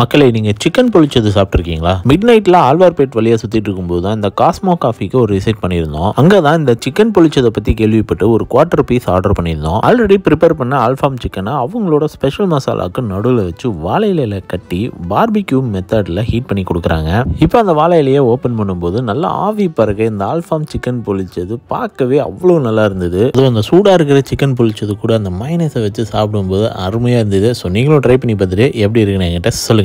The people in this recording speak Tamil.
மக்களை நீங்கள் சிக்கன் பொழிச்சது சாப்பிட்ருக்கீங்களா மிட் நைட்டில் ஆழ்வார்பேட் வழியாக சுற்றிட்டு இருக்கும்போது தான் இந்த காஸ்மோ காஃபிக்கு ஒரு விசிட் பண்ணியிருந்தோம். அங்கே தான் இந்த சிக்கன் பொழிச்சதை பற்றி கேள்விப்பட்டு ஒரு குவார்ட்டர் பீஸ் ஆர்டர் பண்ணியிருந்தோம். ஆல்ரெடி ப்ரிப்பேர் பண்ண ஆல்ஃபாம் சிக்கனை அவங்களோட ஸ்பெஷல் மசாலாவுக்கு நடுவில் வச்சு வாழை இலையில கட்டி பார்பிக்யூ மெத்தடில் ஹீட் பண்ணி கொடுக்குறாங்க. இப்போ அந்த வாழை இலையை ஓப்பன் பண்ணும்போது நல்லா ஆவி பறக்க இந்த ஆல்ஃபாம் சிக்கன் பொழிச்சது பார்க்கவே அவ்வளோ நல்லா இருந்தது. அதுவும் அந்த சூடாக இருக்கிற சிக்கன் பொழிச்சது கூட அந்த மைனஸை வச்சு சாப்பிடும்போது அருமையாக இருந்தது. ஸோ நீங்களும் ட்ரை பண்ணி பார்த்துட்டு எப்படி இருக்குன்னு என்கிட்ட சொல்லுங்க.